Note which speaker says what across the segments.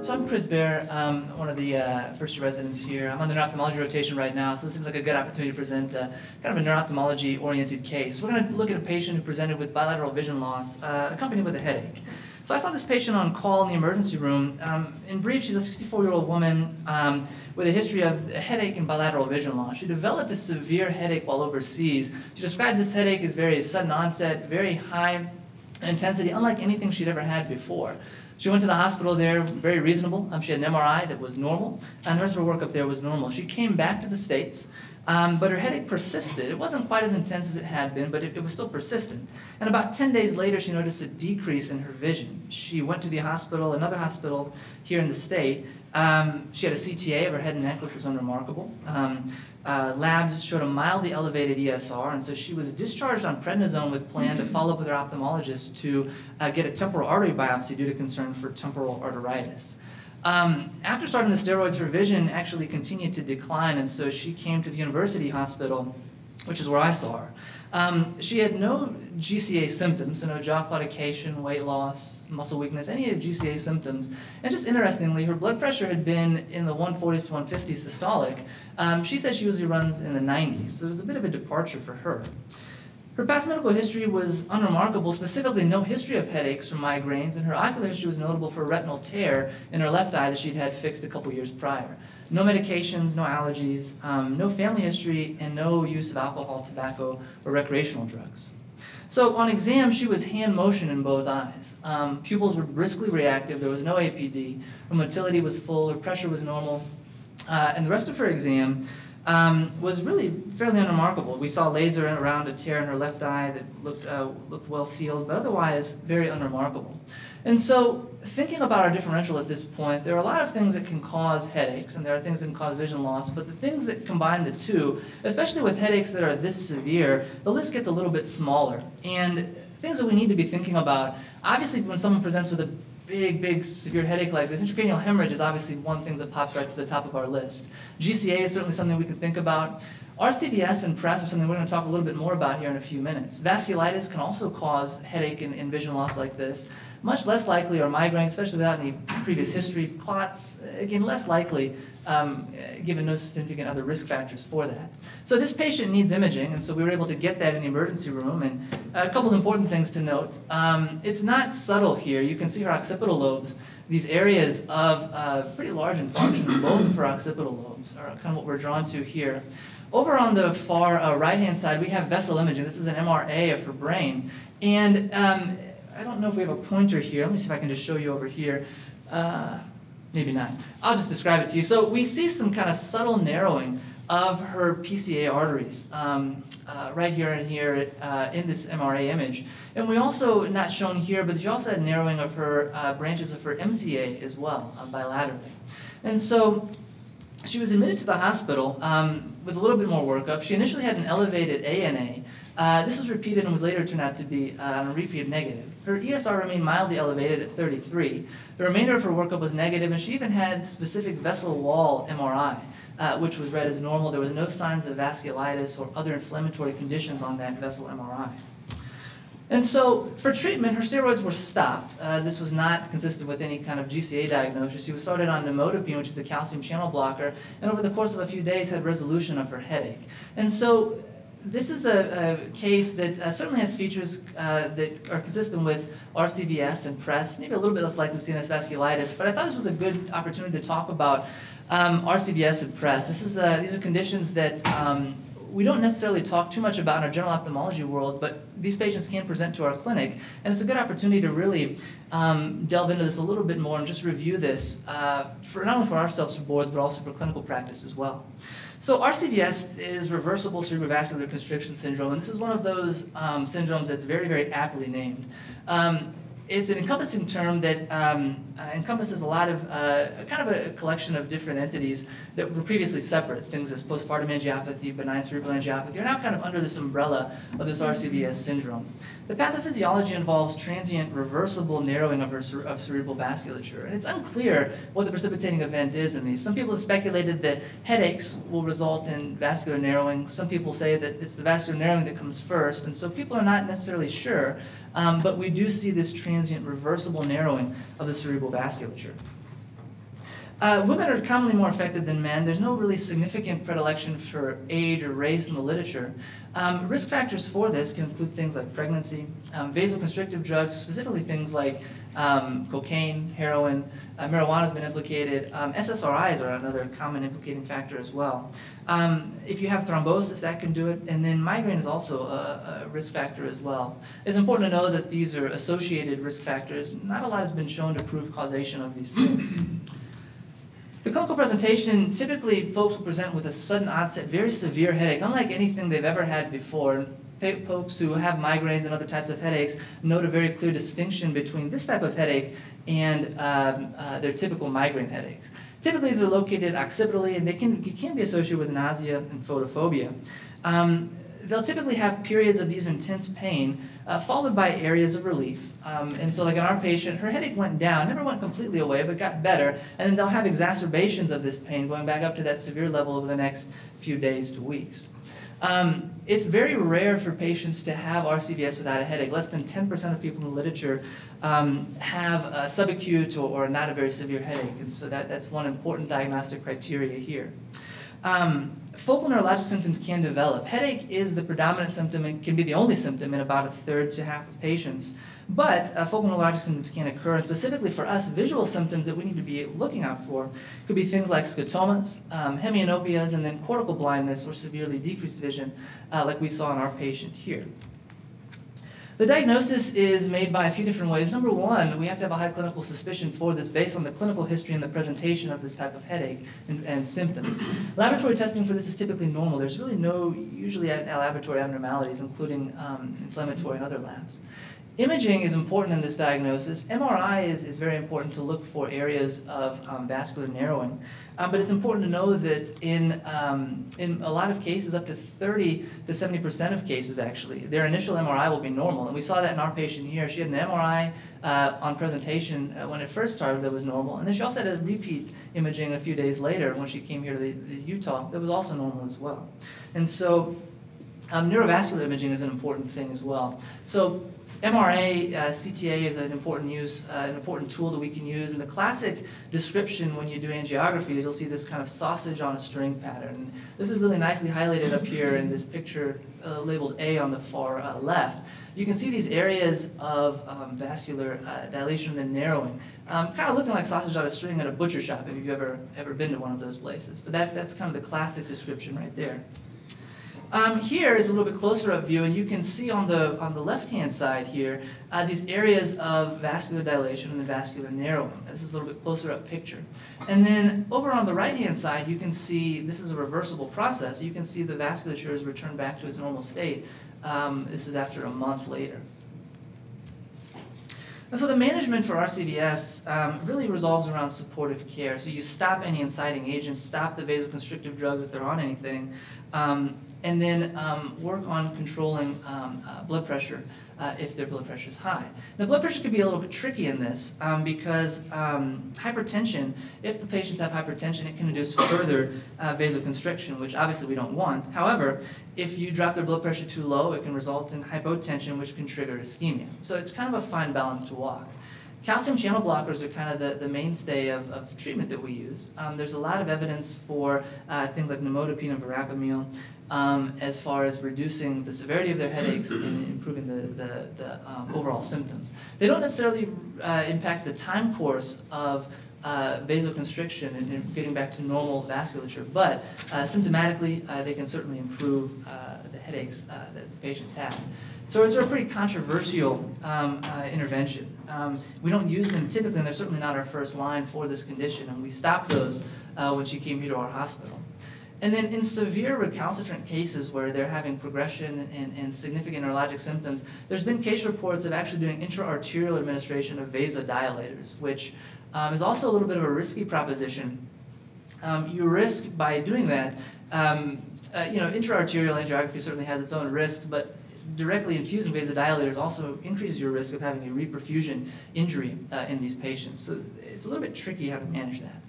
Speaker 1: So I'm Chris Bair, um, one of the uh, first year residents here. I'm on the neuro-ophthalmology rotation right now, so this seems like a good opportunity to present uh, kind of a neuro-ophthalmology oriented case. We're going to look at a patient who presented with bilateral vision loss uh, accompanied with a headache. So I saw this patient on call in the emergency room. Um, in brief, she's a 64-year-old woman um, with a history of a headache and bilateral vision loss. She developed a severe headache while overseas. She described this headache as very sudden onset, very high intensity, unlike anything she'd ever had before. She went to the hospital there, very reasonable. Um, she had an MRI that was normal, and the rest of her workup there was normal. She came back to the States, um, but her headache persisted. It wasn't quite as intense as it had been, but it, it, was still persistent. And about 10 days later, she noticed a decrease in her vision. She went to the hospital, another hospital here in the state. Um, she had a CTA of her head and neck, which was unremarkable. Um, uh, labs showed a mildly elevated ESR, and so she was discharged on prednisone with plan to follow up with her ophthalmologist to uh, get a temporal artery biopsy due to concern for temporal arteritis. Um, after starting the steroids, her vision actually continued to decline, and so she came to the university hospital, which is where I saw her. Um, she had no GCA symptoms, so no jaw claudication, weight loss, muscle weakness, any of GCA symptoms. And just interestingly, her blood pressure had been in the 140s to 150s systolic. Um, she said she usually runs in the 90s, so it was a bit of a departure for her. Her past medical history was unremarkable, specifically no history of headaches or migraines, and her ocular history was notable for a retinal tear in her left eye that she'd had fixed a couple years prior. No medications, no allergies, um, no family history, and no use of alcohol, tobacco, or recreational drugs. So on exam, she was hand motion in both eyes. Um, pupils were briskly reactive, there was no APD, her motility was full, her pressure was normal, uh, and the rest of her exam um, was really fairly unremarkable. We saw laser around a tear in her left eye that looked, uh, looked well sealed, but otherwise very unremarkable. And so thinking about our differential at this point, there are a lot of things that can cause headaches, and there are things that can cause vision loss, but the things that combine the two, especially with headaches that are this severe, the list gets a little bit smaller. And things that we need to be thinking about, obviously when someone presents with a big, big severe headache like this, intracranial hemorrhage is obviously one thing that pops right to the top of our list. GCA is certainly something we can think about. RCVS and PRES are something we're going to talk a little bit more about here in a few minutes. Vasculitis can also cause headache and, and vision loss like this. Much less likely are migraines, especially without any previous history. Clots, again, less likely, um, given no significant other risk factors for that. So this patient needs imaging, and so we were able to get that in the emergency room. And a couple of important things to note. Um, it's not subtle here. You can see her occipital lobes these areas of uh, pretty large infarction, both of her occipital lobes are kind of what we're drawn to here. Over on the far uh, right-hand side, we have vessel imaging. This is an MRA of her brain. And um, I don't know if we have a pointer here. Let me see if I can just show you over here. Uh, maybe not. I'll just describe it to you. So we see some kind of subtle narrowing of her PCA arteries um, uh, right here and here uh, in this MRA image. And we also, not shown here, but you also had narrowing of her uh, branches of her MCA as well, uh, bilaterally. And so she was admitted to the hospital um, with a little bit more workup. She initially had an elevated ANA. Uh, this was repeated and was later turned out to be uh, a repeat negative. Her ESR remained mildly elevated at 33. The remainder of her workup was negative, and she even had specific vessel wall MRI, uh, which was read as normal. There was no signs of vasculitis or other inflammatory conditions on that vessel MRI. And so for treatment, her steroids were stopped. Uh, this was not consistent with any kind of GCA diagnosis. She was started on nimodipine, which is a calcium channel blocker, and over the course of a few days had resolution of her headache. And so this is a, a case that uh, certainly has features uh, that are consistent with RCVS and PRES, maybe a little bit less likely CNS vasculitis, but I thought this was a good opportunity to talk about um, RCVS and PRES. This is, uh, these are conditions that um, we don't necessarily talk too much about in our general ophthalmology world, but these patients can present to our clinic, and it's a good opportunity to really um, delve into this a little bit more and just review this uh, for not only for ourselves for boards, but also for clinical practice as well. So RCVS is reversible cerebrovascular constriction syndrome, and this is one of those um, syndromes that's very, very aptly named. Um, it's an encompassing term that um, uh, encompasses a lot of, uh, kind of a collection of different entities that were previously separate. Things as postpartum angiopathy, benign cerebral angiopathy are now kind of under this umbrella of this RCVS syndrome. The pathophysiology involves transient reversible narrowing of, her, of cerebral vasculature, and it's unclear what the precipitating event is in these. Some people have speculated that headaches will result in vascular narrowing. Some people say that it's the vascular narrowing that comes first, and so people are not necessarily sure um, but we do see this transient reversible narrowing of the cerebral vasculature. Uh, women are commonly more affected than men. There's no really significant predilection for age or race in the literature. Um, risk factors for this can include things like pregnancy, um, vasoconstrictive drugs, specifically things like um, cocaine, heroin, uh, marijuana has been implicated. Um, SSRIs are another common implicating factor as well. Um, if you have thrombosis, that can do it. And then migraine is also a, a risk factor as well. It's important to know that these are associated risk factors. Not a lot has been shown to prove causation of these things. The clinical presentation, typically folks will present with a sudden onset, very severe headache, unlike anything they've ever had before. Folks who have migraines and other types of headaches note a very clear distinction between this type of headache and um, uh, their typical migraine headaches. Typically, these are located occipitally, and they can, can be associated with nausea and photophobia. Um, they'll typically have periods of these intense pain uh, followed by areas of relief. Um, and so like in our patient, her headache went down, never went completely away, but got better. And then they'll have exacerbations of this pain going back up to that severe level over the next few days to weeks. Um, it's very rare for patients to have RCVS without a headache. Less than 10% of people in the literature um, have a subacute or, or, not a very severe headache. And so that, that's one important diagnostic criteria here. Um, focal neurologic symptoms can develop. Headache is the predominant symptom and can be the only symptom in about a third to half of patients. But uh, focal neurologic symptoms can occur, and specifically for us, visual symptoms that we need to be looking out for could be things like scotomas, um, hemianopias, and then cortical blindness or severely decreased vision, uh, like we saw in our patient here. The diagnosis is made by a few different ways. Number one, we have to have a high clinical suspicion for this based on the clinical history and the presentation of this type of headache and, and symptoms. Laboratory testing for this is typically normal. There's really no usually laboratory abnormalities, including um, inflammatory and other labs. Imaging is important in this diagnosis. MRI is, is very important to look for areas of um, vascular narrowing. Um, but it's important to know that in, um, in a lot of cases, up to 30 to 70% of cases actually, their initial MRI will be normal. And we saw that in our patient here. She had an MRI uh, on presentation uh, when it first started that was normal. And then she also had a repeat imaging a few days later when she came here to the, the Utah that was also normal as well. And so um, neurovascular imaging is an important thing as well. So MRA, uh, CTA is an important use, uh, an important tool that we can use. And the classic description when you do angiography is you'll see this kind of sausage on a string pattern. This is really nicely highlighted up here in this picture uh, labeled A on the far uh, left. You can see these areas of um, vascular uh, dilation and narrowing, um, kind of looking like sausage on a string at a butcher shop if you've ever, ever been to one of those places. But that, that's kind of the classic description right there. Um, here is a little bit closer up view, and you can see on the, on the left-hand side here uh, these areas of vascular dilation and the vascular narrowing. This is a little bit closer up picture. And then over on the right-hand side, you can see this is a reversible process. You can see the vasculature has returned back to its normal state. Um, this is after a month later. And so the management for RCVS um, really resolves around supportive care. So you stop any inciting agents, stop the vasoconstrictive drugs if they're on anything, um, and then um, work on controlling um, uh, blood pressure uh, if their blood pressure is high. Now, blood pressure can be a little bit tricky in this um, because um, hypertension, if the patients have hypertension, it can induce further uh, vasoconstriction, which obviously we don't want. However, if you drop their blood pressure too low, it can result in hypotension, which can trigger ischemia. So it's kind of a fine balance to walk. Calcium channel blockers are kind of the, the mainstay of, of treatment that we use. Um, there's a lot of evidence for uh, things like nimodipine and verapamil um, as far as reducing the severity of their headaches and improving the, the, the um, overall symptoms. They don't necessarily uh, impact the time course of uh, vasoconstriction and, and, getting back to normal vasculature, but uh, symptomatically uh, they can certainly improve uh, the headaches uh, that the patients have. So it's a pretty controversial um, intervention. Um, we don't use them typically, and they're certainly not our first line for this condition, and we stopped those when she came here to our hospital. And then in severe recalcitrant cases where they're having progression and, and, significant neurologic symptoms, there's been case reports of actually doing intra-arterial administration of vasodilators, which um, is also a little bit of a risky proposition. Um, you risk by doing that, um, uh, you know, intra-arterial angiography certainly has its own risks, but directly infusing vasodilators also increases your risk of having a reperfusion injury uh, in these patients. So it's a little bit tricky how to manage that.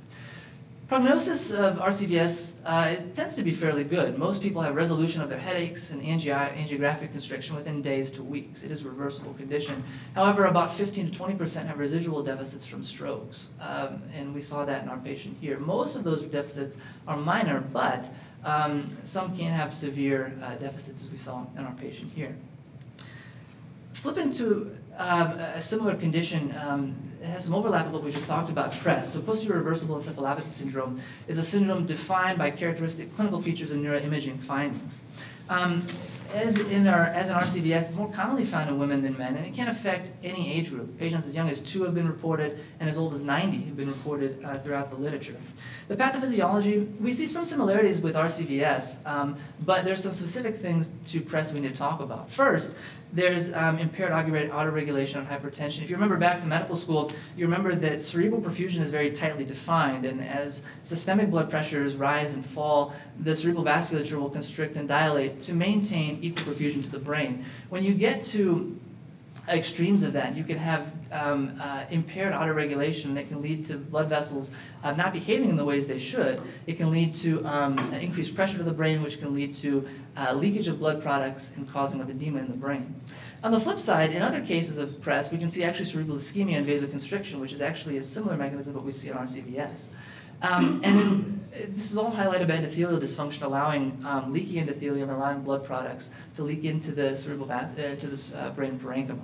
Speaker 1: Prognosis of RCVS uh, tends to be fairly good. Most people have resolution of their headaches and angi angiographic constriction within days to weeks. It is a reversible condition. However, about 15 to 20% have residual deficits from strokes, um, and we saw that in our patient here. Most of those deficits are minor, but um, some can have severe uh, deficits, as we saw in our patient here. Flipping to um, a similar condition, um, has some overlap with what we just talked about, PRES. So posterior reversible encephalopathy syndrome is a syndrome defined by characteristic clinical features and neuroimaging findings. Um, as in our as in RCVS, it's more commonly found in women than men, and it can affect any age group. Patients as young as two have been reported, and as old as 90 have been reported uh, throughout the literature. The pathophysiology, we see some similarities with RCVS, um, but there's some specific things to PRES we need to talk about. First, there's um, impaired autoregulation on hypertension. If you remember back to medical school, you remember that cerebral perfusion is very tightly defined, and as systemic blood pressures rise and fall, the cerebral vasculature will constrict and dilate to maintain equal perfusion to the brain. When you get to extremes of that. You can have um, uh, impaired autoregulation that can lead to blood vessels uh, not behaving in the ways they should. It can lead to um, increased pressure to the brain, which can lead to uh, leakage of blood products and causing of edema in the brain. On the flip side, in other cases of PRES, we can see actually cerebral ischemia and vasoconstriction, which is actually a similar mechanism to what we see in RCVS. Um, and then uh, this is all highlighted by endothelial dysfunction, allowing um, leaky endothelium, allowing blood products to leak into the cerebral uh, to the uh, brain parenchyma.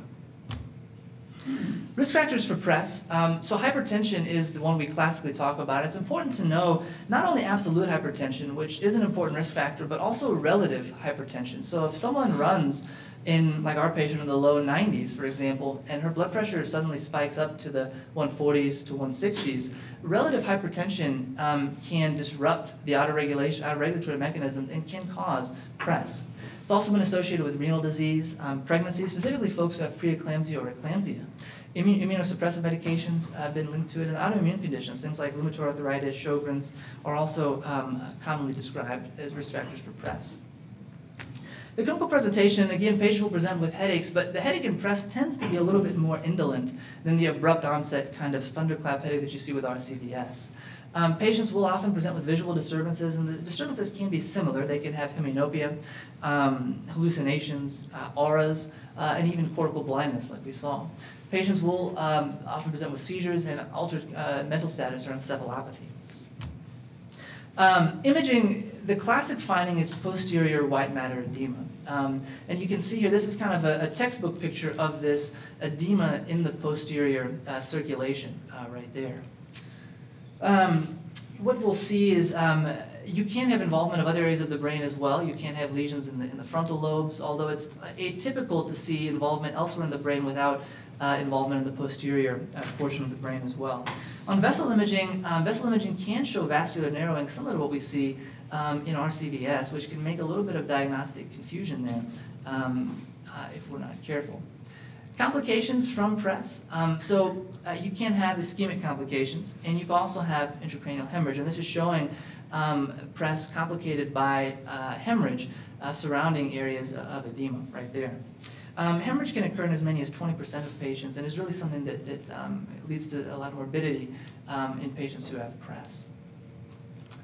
Speaker 1: Risk factors for PRES. Um, so hypertension is the one we classically talk about. It's important to know not only absolute hypertension, which is an important risk factor, but also relative hypertension. So if someone runs in, like our patient, in the low 90s, for example, and her blood pressure suddenly spikes up to the 140s to 160s, relative hypertension um, can disrupt the autoregulation, autoregulatory mechanisms and can cause PRES. It's also been associated with renal disease, um, pregnancy, specifically folks who have preeclampsia or eclampsia. Immun immunosuppressive medications have been linked to it, and autoimmune conditions, things like rheumatoid arthritis, Sjogren's, are also um, commonly described as risk factors for PRES. The clinical presentation, again, patients will present with headaches, but the headache in PRES tends to be a little bit more indolent than the abrupt onset kind of thunderclap headache that you see with RCVS. Um, patients will often present with visual disturbances, and the disturbances can be similar. They can have hemianopia, um, hallucinations, uh, auras, uh, and even cortical blindness, like we saw. Patients will um, often present with seizures and altered uh, mental status or encephalopathy. Um, imaging, the classic finding is posterior white matter edema. Um, and you can see here, this is kind of a, a, textbook picture of this edema in the posterior uh, circulation uh, right there. Um, what we'll see is um, you can have involvement of other areas of the brain as well. You can have lesions in the, in the frontal lobes, although it's atypical to see involvement elsewhere in the brain without uh, involvement in the posterior uh, portion of the brain as well. On vessel imaging, um, vessel imaging can show vascular narrowing similar to what we see um, in RCVS, which can make a little bit of diagnostic confusion there um, uh, if we're not careful. Complications from PRES. Um, so uh, you can have ischemic complications, and you can also have intracranial hemorrhage. And this is showing um, PRES complicated by uh, hemorrhage uh, surrounding areas of edema right there. Um, hemorrhage can occur in as many as 20% of patients, and is really something that, that um, leads to a lot of morbidity um, in patients who have PRES.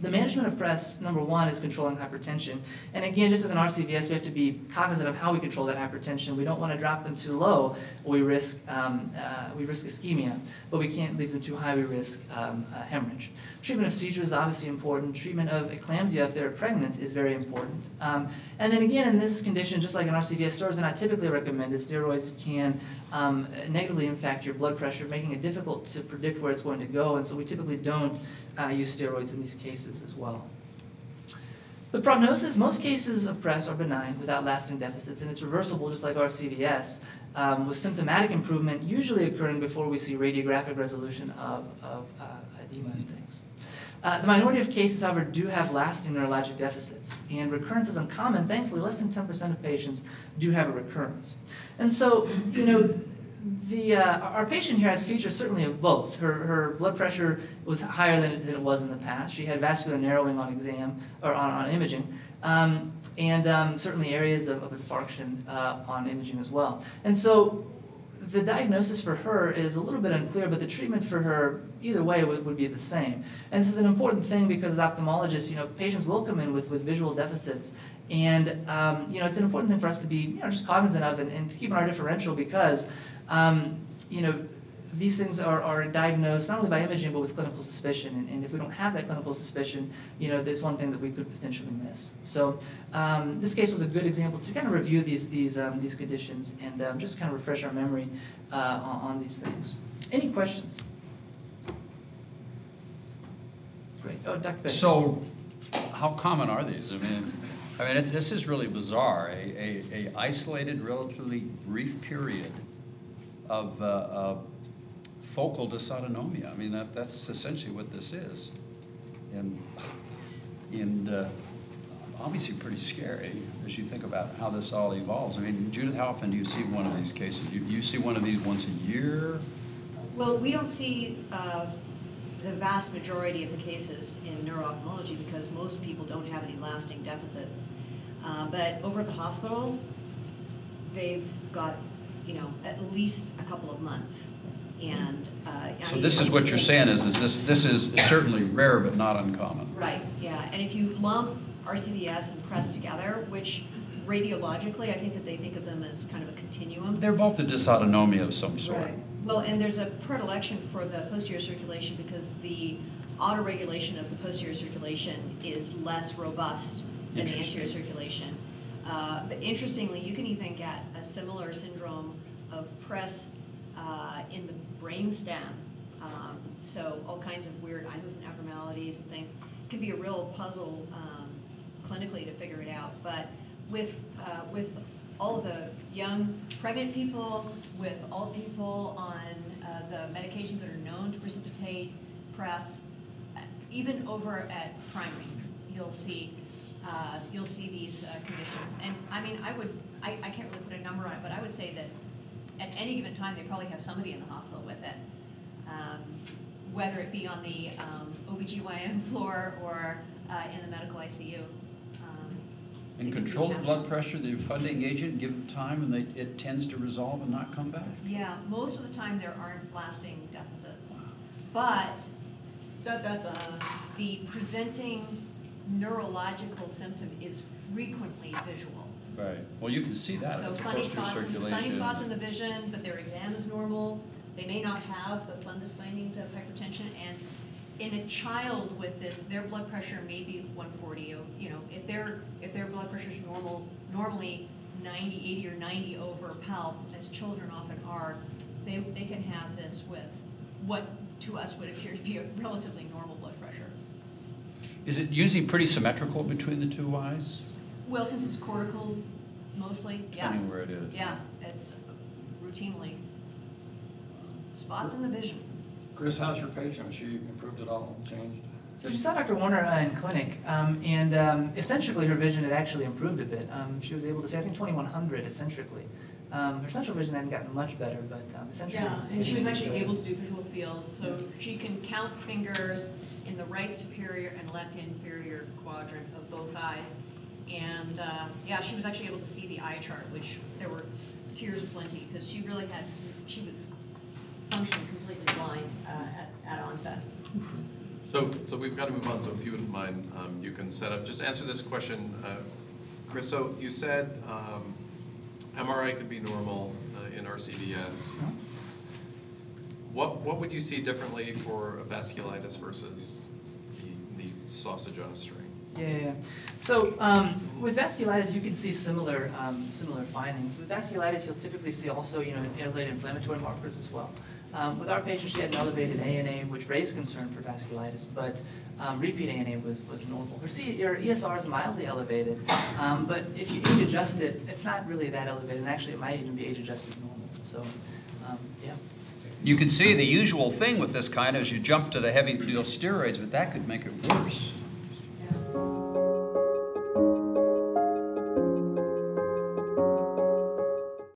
Speaker 1: The management of PRES, number one, is controlling hypertension. And again, just as an RCVS, we have to be cognizant of how we control that hypertension. We don't want to drop them too low, or we risk, um, uh, we risk ischemia. But we can't leave them too high, we risk um, uh, hemorrhage. Treatment of seizures is obviously important. Treatment of eclampsia, if they're pregnant, is very important. Um, and then again, in this condition, just like in RCVS, steroids are not typically recommended. Steroids can um, negatively impact your blood pressure, making it difficult to predict where it's going to go. And so we typically don't uh, use steroids in these cases as well. The prognosis, most cases of PRES are benign without lasting deficits, and it's reversible just like RCVS, um, with symptomatic improvement usually occurring before we see radiographic resolution of, of uh, edema and things. Uh, the minority of cases, however, do have lasting neurologic deficits, and recurrence is uncommon. Thankfully, less than 10% of patients do have a recurrence. And so, you know, the, uh, our patient here has features certainly of both. Her, her blood pressure was higher than, than it was in the past. She had vascular narrowing on exam, or on, on imaging, um, and um, certainly areas of, of infarction uh, on imaging as well. And so the diagnosis for her is a little bit unclear, but the treatment for her, either way, would, would be the same. And this is an important thing because as ophthalmologists, you know, patients will come in with, with visual deficits. And, um, you know, it's an important thing for us to be, you know, just cognizant of and, and to keep in our differential because, um, you know, these things are, are diagnosed not only by imaging but with clinical suspicion. And, and if we don't have that clinical suspicion, you know, there's one thing that we could potentially miss. So um, this case was a good example to kind of review these, these, um, these conditions and um, just kind of refresh our memory uh, on, on these things. Any questions? Great. Oh, Dr.
Speaker 2: So, how common are these? I mean, I mean, it's, this is really bizarre, a, a, a isolated, relatively brief period of, uh, uh, focal dysautonomia. I mean, that, that's essentially what this is. And, and, uh, obviously pretty scary as you think about how this all evolves. I mean, Judith, how often do you see one of these cases? You, you see one of these once a year?
Speaker 3: Well, we don't see uh, the vast majority of the cases in neuro-ophthalmology because most people don't have any lasting deficits. Uh, But over at the hospital, they've got, you know, at least a couple of months. And. uh, I
Speaker 2: So
Speaker 3: mean,
Speaker 2: this is what you're saying is, is this, this is certainly rare but not uncommon.
Speaker 3: Right, yeah, and if you lump RCVS and PRES together, which radiologically, I think that they think of them as kind of a continuum.
Speaker 2: They're both a dysautonomia of some sort.
Speaker 3: Right. Well, and there's a predilection for the posterior circulation because the autoregulation of the posterior circulation is less robust than the anterior circulation. Uh, But interestingly, you can even get a similar syndrome of PRES uh, in the brainstem. Um, So all kinds of weird eye movement abnormalities and things. It Can be a real puzzle um, clinically to figure it out. But with, uh, with all the young pregnant people, with all people on uh, the medications that are known to precipitate PRES, uh, even over at primary, you'll see, uh, you'll see these uh, conditions. And I mean, I would, I, I can't really put a number on it, but I would say that at any given time, they probably have somebody in the hospital with it. Um, Whether it be on the um, OBGYN floor or uh, in the medical ICU. Um,
Speaker 2: And
Speaker 3: it can be
Speaker 2: controlled blood pressure, the funding agent, give it time and they, it tends to resolve and not come back?
Speaker 3: Yeah, most of the time there aren't lasting deficits. But, da, da, da, the presenting neurological symptom is frequently visual.
Speaker 2: Right. Well, you can see that,
Speaker 3: So
Speaker 2: it's
Speaker 3: funny spots, in- funny spots in the vision, but their exam is normal. They may not have the fundus findings of hypertension. And in a child with this, their blood pressure may be one forty, you know, if their, if their blood pressure's normal, normally 90, 80 or ninety over palp, as children often are, they, they can have this with what to us would appear to be a relatively normal pressure.
Speaker 2: Is it usually pretty symmetrical between the two eyes?
Speaker 3: Well, since it's cortical mostly, yes.
Speaker 2: Depending where it is.
Speaker 3: Yeah, it's routinely spots in the vision.
Speaker 4: Chris, how's your patient? Has she improved at all, changed?
Speaker 1: So she saw Dr. Warner uh, in clinic, um, and um, eccentrically her vision had actually improved a bit. Um, she was able to see, I think, 2100 eccentrically. Um, her central vision hadn't gotten much better, but um, eccentrically.
Speaker 3: Yeah, and she was actually able to do visual fields, so she can count fingers in the right superior and left inferior quadrant of both eyes. And, uh, yeah, she was actually able to see the eye chart, which there were tears aplenty, because she really had, she was functioning completely blind uh, at, at onset.
Speaker 5: So, so we've got to move on, so if you wouldn't mind, um, you can set up, just answer this question, uh, Chris, so you said um, MRI could be normal uh, in RCVS. What, what would you see differently for a vasculitis versus the, the sausage on a string?
Speaker 1: Yeah, yeah. So um, with vasculitis, you can see similar, um, similar findings. With vasculitis, you'll typically see also, you know, inflammatory markers as well. Um, with our patient, she had an elevated ANA, which raised concern for vasculitis, but um, repeat ANA was, was normal. Her, C, her ESR is mildly elevated, um, but if you age adjust it, it's not really that elevated, and actually it might even be age adjusted normal. So, um, yeah.
Speaker 2: You can see the usual thing with this kind is you jump to the heavy dose steroids, but that could make it worse.